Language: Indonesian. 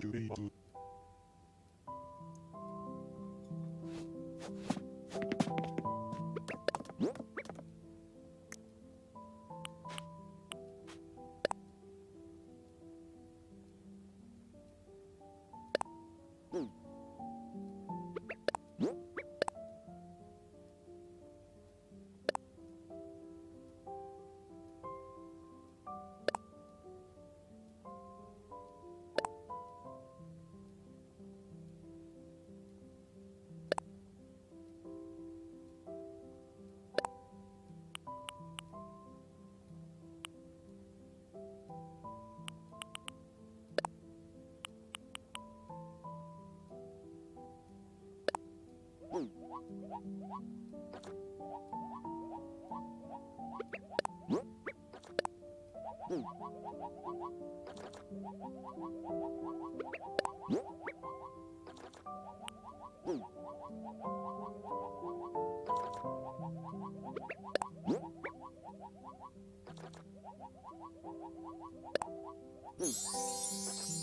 duty to Hmm.